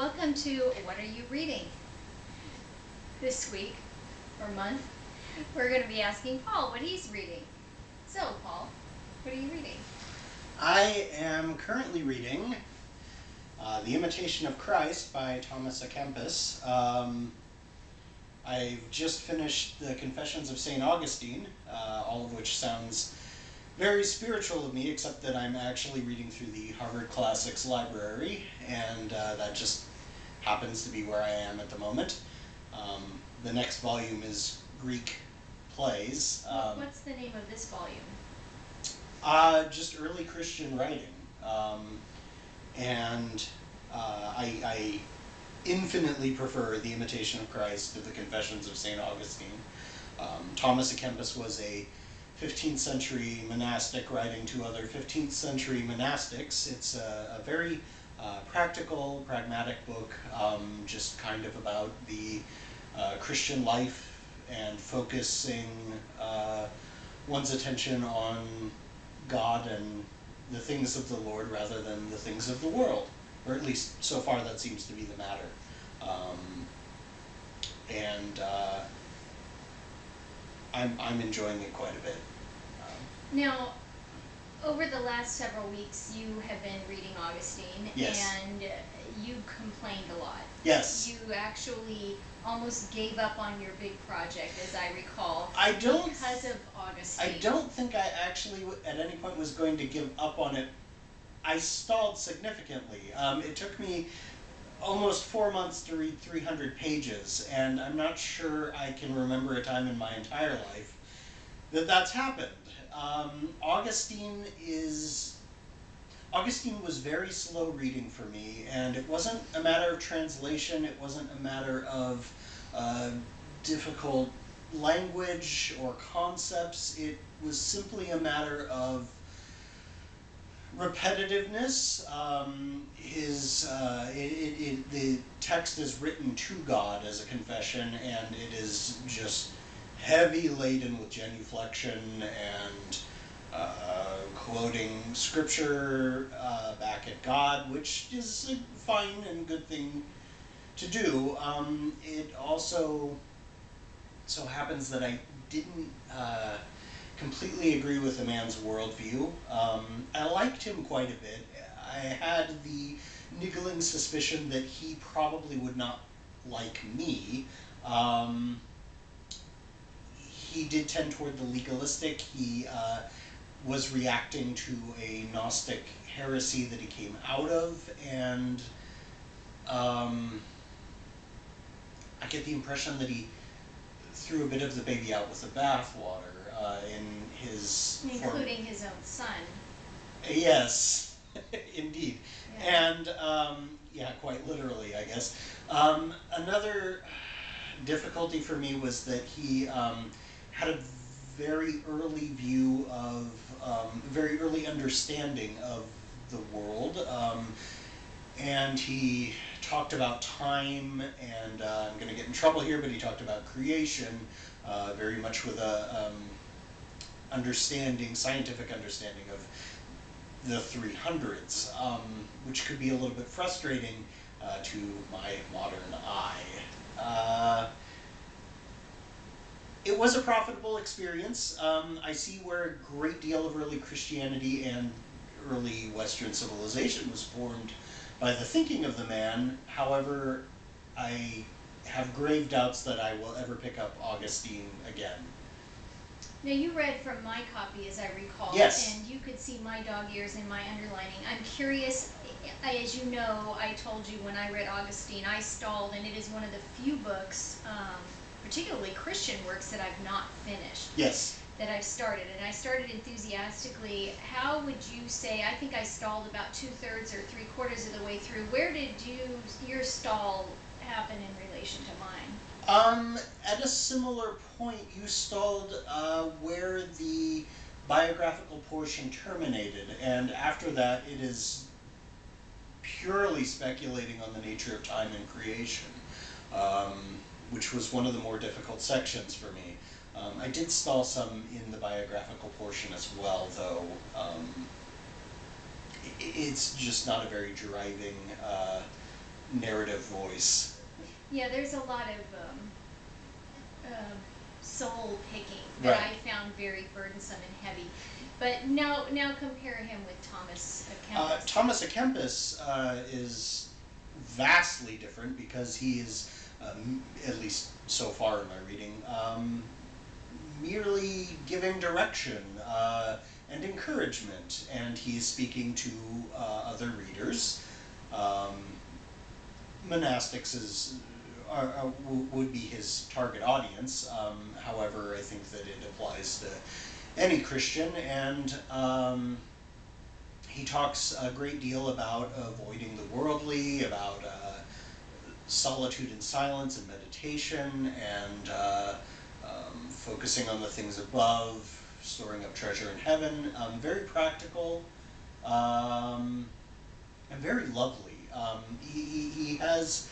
Welcome to What Are You Reading? This week, or month, we're going to be asking Paul what he's reading. So, Paul, what are you reading? I am currently reading uh, The Imitation of Christ by Thomas à Kempis. Um, I've just finished the Confessions of St. Augustine, uh, all of which sounds very spiritual of me, except that I'm actually reading through the Harvard Classics Library, and uh, that just happens to be where I am at the moment. Um, the next volume is Greek plays. Um, What's the name of this volume? Uh, just early Christian writing. Um, and uh, I, I, infinitely prefer The Imitation of Christ to the Confessions of St. Augustine. Um, Thomas à Kempis was a 15th century monastic writing to other 15th century monastics. It's a, a very uh, practical, pragmatic book, um, just kind of about the uh, Christian life and focusing uh, one's attention on God and the things of the Lord rather than the things of the world. Or at least so far that seems to be the matter. Um, and uh, I'm, I'm enjoying it quite a bit. Now, over the last several weeks, you have been reading Augustine, Yes. and you complained a lot. Yes. You actually almost gave up on your big project, as I recall, I don't. because of Augustine. I don't think I actually at any point was going to give up on it. I stalled significantly. Um, it took me almost four months to read 300 pages, and I'm not sure I can remember a time in my entire life that that's happened. Um, Augustine is. Augustine was very slow reading for me, and it wasn't a matter of translation, it wasn't a matter of uh, difficult language or concepts, it was simply a matter of repetitiveness. Um, his uh, it, it, it, the text is written to God as a confession, and it is just heavy laden with genuflection and uh, quoting scripture uh, back at God, which is a fine and good thing to do. Um, it also so happens that I didn't uh, completely agree with the man's worldview. Um, I liked him quite a bit. I had the niggling suspicion that he probably would not like me. Um, he did tend toward the legalistic. He uh, was reacting to a Gnostic heresy that he came out of, and um, I get the impression that he threw a bit of the baby out with the bathwater uh, in his form- Including his own son. Yes, indeed. Yeah. And um, yeah, quite literally, I guess. Um, another difficulty for me was that he um, had a very early view of, um, very early understanding of the world. Um, and he talked about time, and uh, I'm going to get in trouble here, but he talked about creation uh, very much with a um, understanding, scientific understanding of the 300s, um, which could be a little bit frustrating uh, to my modern eye. It was a profitable experience. Um, I see where a great deal of early Christianity and early Western civilization was formed by the thinking of the man. However, I have grave doubts that I will ever pick up Augustine again. Now you read from my copy, as I recall, Yes. and you could see my dog ears in my underlining. I'm curious, as you know, I told you when I read Augustine, I stalled, and it is one of the few books, um, particularly Christian works, that I've not finished, Yes. that I've started, and I started enthusiastically. How would you say? I think I stalled about two thirds or three quarters of the way through. Where did you your stall happen in relation to mine? Um, at a similar point, you stalled uh, where the biographical portion terminated, and after that, it is purely speculating on the nature of time and creation, um, which was one of the more difficult sections for me. Um, I did stall some in the biographical portion as well, though. Um, it's just not a very driving uh, narrative voice. Yeah, there's a lot of um, um soul picking that Right. I found very burdensome and heavy. But now, now compare him with Thomas Uh, Kempis. Thomas à Kempis uh, is vastly different because he is, um, at least so far in my reading, um, merely giving direction uh, and encouragement, and he is speaking to uh, other readers. Um, monastics is are, are, would be his target audience. Um, however, I think that it applies to any Christian, and um, he talks a great deal about avoiding the worldly, about uh, solitude and silence and meditation, and uh, um, focusing on the things above, storing up treasure in heaven. Um, very practical um, and very lovely. Um, he, he, he has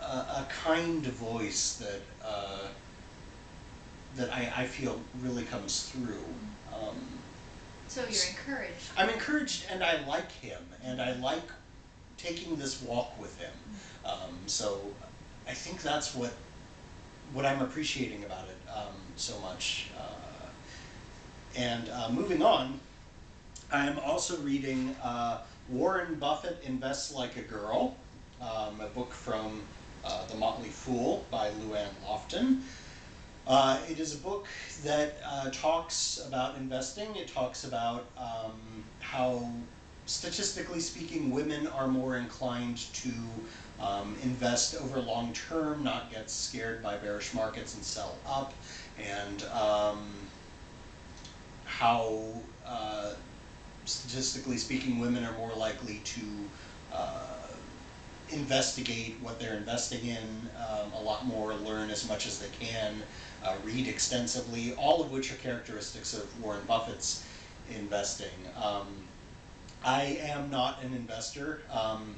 a, a kind voice that uh, that I, I feel really comes through. Um, so you're encouraged. I'm encouraged and I like him and I like taking this walk with him. Um, so I think that's what what I'm appreciating about it um, so much. Uh, and uh, moving on, I am also reading uh, Warren Buffett Invests Like a Girl, um, a book from uh, The Motley Fool by LouAnn Lofton. Uh, it is a book that uh, talks about investing. It talks about um, how, statistically speaking, women are more inclined to um, invest over long term, not get scared by bearish markets and sell up, and um, how, uh, statistically speaking, women are more likely to uh, investigate what they're investing in um, a lot more, learn as much as they can, uh, read extensively, all of which are characteristics of Warren Buffett's investing. Um, I am not an investor. Um,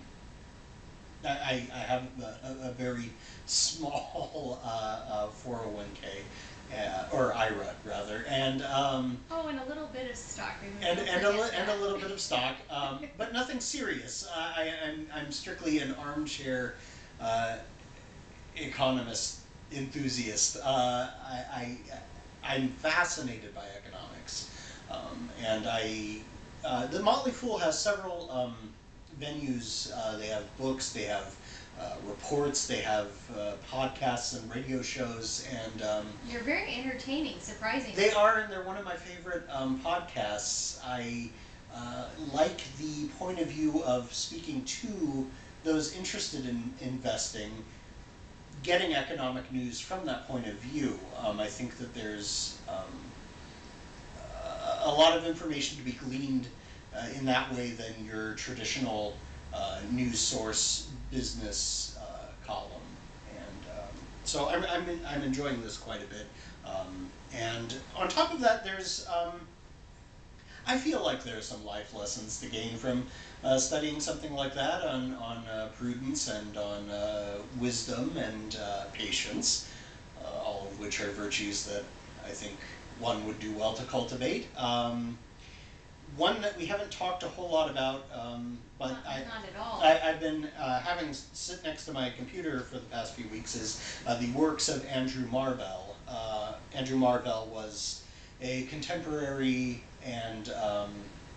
I, I have a, a very small uh, uh, 401k, uh, or IRA rather, and um, Oh, and a little bit of stock. And and a, li- and a little bit of stock, um, but nothing serious. I, I'm I'm strictly an armchair uh, economist enthusiast. Uh, I, I I'm fascinated by economics, um, and I uh, the Motley Fool has several um, venues. Uh, they have books. They have. Uh, reports, they have uh, podcasts and radio shows, and um, You're very entertaining, surprisingly. they are, and they're one of my favorite um, podcasts. I uh, like the point of view of speaking to those interested in investing, getting economic news from that point of view. Um, I think that there's um, a- lot of information to be gleaned uh, in that way than your traditional uh, news source business uh, column. And um, so I'm, I'm, I'm enjoying this quite a bit. Um, and on top of that, there's, um, I feel like there's some life lessons to gain from uh, studying something like that on, on uh, prudence and on uh, wisdom and patience, all of which are virtues that I think one would do well to cultivate. Um, one that we haven't talked a whole lot about, um, but not, I, not at all. I, I've been uh, having sit next to my computer for the past few weeks is uh, the works of Andrew Marvell. Uh, Andrew Marvell was a contemporary and um,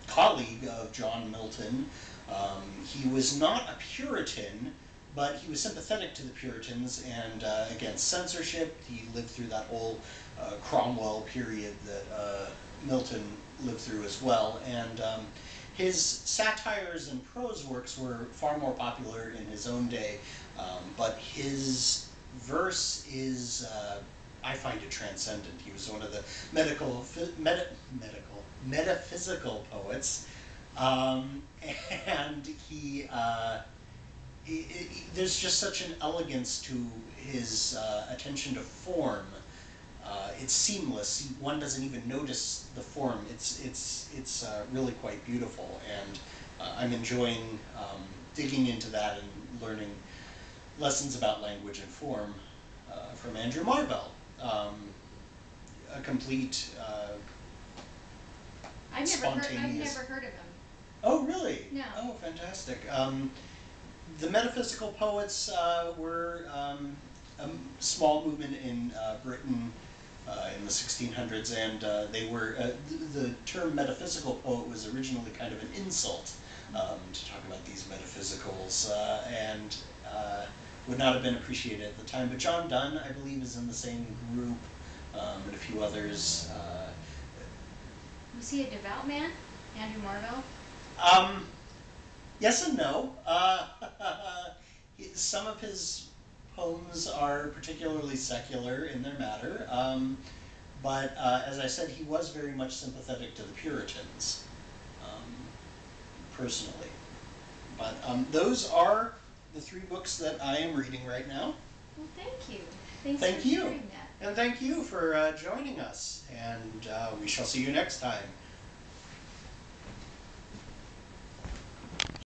colleague of John Milton. Um, he was not a Puritan, but he was sympathetic to the Puritans and uh, against censorship. He lived through that whole uh, Cromwell period that uh, Milton lived through as well. And um, his satires and prose works were far more popular in his own day, um, but his verse is, uh, I find it transcendent. He was one of the medical, meta, medical, metaphysical poets, um, and he, he, he- there's just such an elegance to his uh, attention to form. Uh, it's seamless. One doesn't even notice the form. It's it's it's uh, really quite beautiful, and uh, I'm enjoying um, digging into that and learning lessons about language and form uh, from Andrew Marvell. Um, a complete. Uh, I've never heard. I've never heard of him. oh, really? No. Oh, fantastic. Um, the metaphysical poets uh, were um, a small movement in uh, Britain uh, in the 1600s, and uh, they were uh, th- the term metaphysical poet was originally kind of an insult um, to talk about these metaphysicals, uh, and uh, would not have been appreciated at the time. But John Donne, I believe, is in the same group, um, and a few others. Uh, Was he a devout man, Andrew Marvell? Um, yes and no. Uh, some of his poems are particularly secular in their matter, um, but uh, as I said, he was very much sympathetic to the Puritans, um, personally. But um, those are the three books that I am reading right now. Well, thank you. Thanks Thank for you. And thank you for uh, joining us, and uh, we shall see you next time.